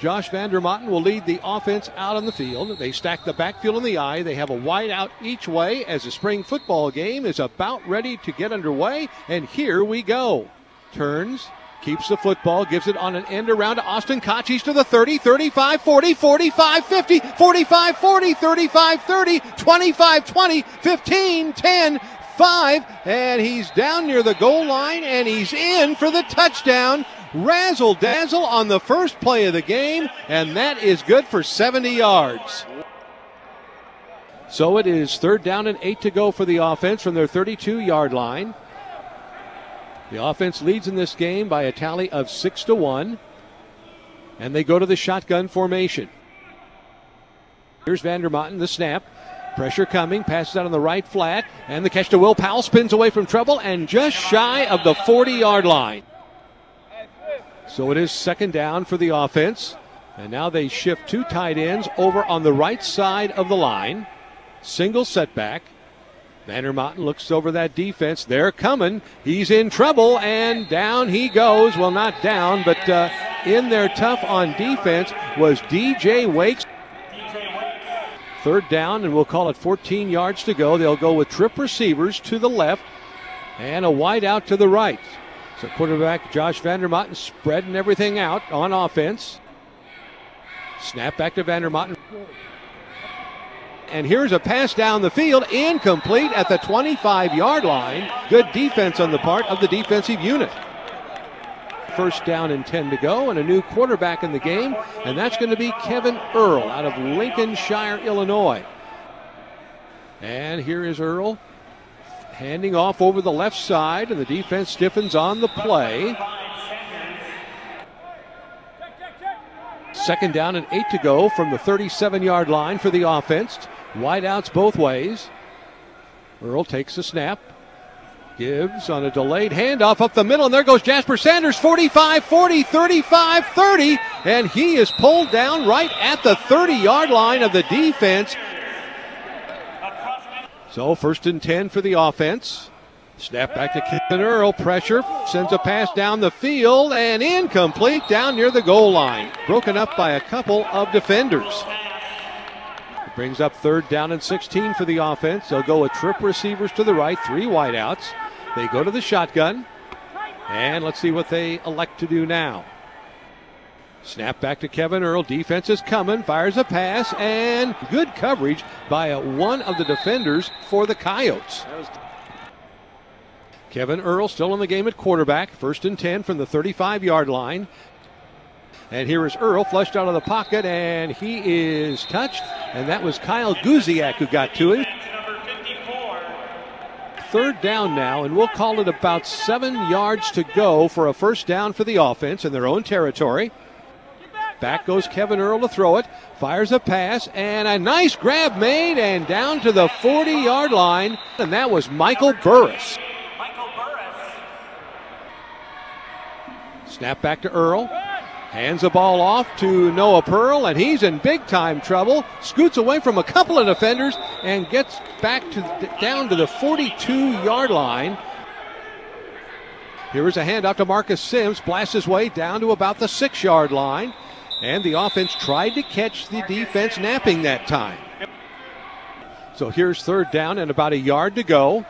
Josh Vander Maten will lead the offense out on the field. They stack the backfield in the eye. They have a wide out each way as the spring football game is about ready to get underway. And here we go. Turns, keeps the football, gives it on an end around to Austin Koch. He's to the 30, 35, 40, 45, 50, 45, 40, 35, 30, 25, 20, 15, 10, 5, and he's down near the goal line and he's in for the touchdown. Razzle dazzle on the first play of the game, and that is good for 70 yards. So it is third down and eight to go for the offense from their 32 yard line. The offense leads in this game by a tally of six to one, and they go to the shotgun formation. Here's Vander Maten, the snap. Pressure coming, passes out on the right flat, and the catch to Will Powell spins away from trouble and just shy of the 40 yard line. So it is second down for the offense. And now they shift two tight ends over on the right side of the line. Single setback. Vander Maten looks over that defense. They're coming. He's in trouble, and down he goes. Well, not down, but uh, in there tough on defense was DJ Wakes. Third down, and we'll call it 14 yards to go. They'll go with trip receivers to the left and a wide out to the right. So quarterback Josh Vander Maten spreading everything out on offense. Snap back to Vander Maten. And here's a pass down the field, incomplete at the 25 yard line. Good defense on the part of the defensive unit. First down and 10 to go, and a new quarterback in the game, and that's going to be Kevin Earl out of Lincolnshire, Illinois. And here is Earl handing off over the left side, and the defense stiffens on the play. Second down and eight to go from the 37 yard line for the offense. Wideouts both ways. Earl takes a snap. Gives on a delayed handoff up the middle, and there goes Jasper Sanders 45 40, 35 30, and he is pulled down right at the 30 yard line of the defense. So, first and 10 for the offense. Snap back to Kevin Earl. Pressure. Sends a pass down the field and incomplete down near the goal line. Broken up by a couple of defenders. Brings up third down and 16 for the offense. They'll go with trip receivers to the right, three wideouts. They go to the shotgun. And let's see what they elect to do now. Snap back to Kevin Earl. Defense is coming. Fires a pass and good coverage by one of the defenders for the Coyotes. Kevin Earl still in the game at quarterback. First and 10 from the 35 yard line. And here is Earl flushed out of the pocket, and he is touched. And that was Kyle Guziak who got to him. Third down now, and we'll call it about seven yards to go for a first down for the offense in their own territory. Back goes Kevin Earl to throw it. Fires a pass and a nice grab made and down to the 40 yard line. And that was Michael Burris. Michael Burris. Snap back to Earl. Hands the ball off to Noah Pearl, and he's in big time trouble. Scoots away from a couple of defenders and gets back to down to the 42 yard line. Here is a handoff to Marcus Sims, blasts his way down to about the six yard line. And the offense tried to catch the defense napping that time. So here's third down and about a yard to go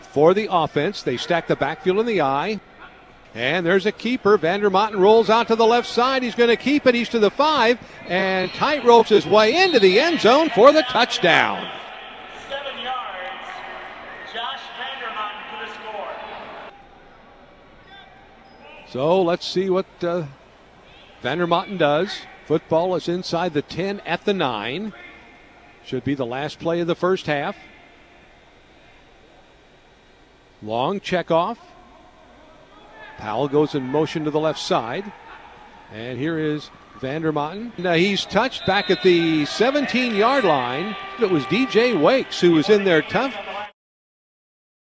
for the offense. They stack the backfield in the eye. And there's a keeper. Vander Maten rolls out to the left side. He's going to keep it. He's to the five and tight ropes his way into the end zone for the touchdown. Seven yards. Josh Vander Maten for the score. So let's see what uh, Vander Maten does. Football is inside the 10 at the 9. Should be the last play of the first half. Long check off. Powell goes in motion to the left side. And here is Vander Maten. Now he's touched back at the 17 yard line. It was DJ Wakes who was in there tough